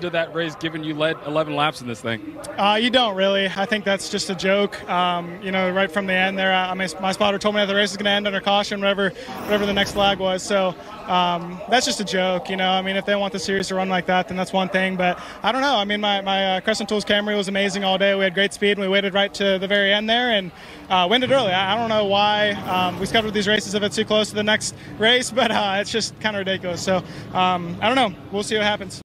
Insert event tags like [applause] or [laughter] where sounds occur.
to that race given you led 11 laps in this thing? Uh, you don't really. I think that's just a joke. Um, you know, right from the end there, I mean, my spotter told me that the race is going to end under caution, whatever, whatever the next flag was. So um, that's just a joke. You know, I mean, if they want the series to run like that, then that's one thing. But I don't know. I mean, my, my uh, Crescent Tools Camry was amazing all day. We had great speed, and we waited right to the very end there and uh, winded early. I, I don't know why um, we scheduled these races if it's too close to the next race, [laughs] but uh, it's just kind of ridiculous. So um, I don't know. We'll see what happens.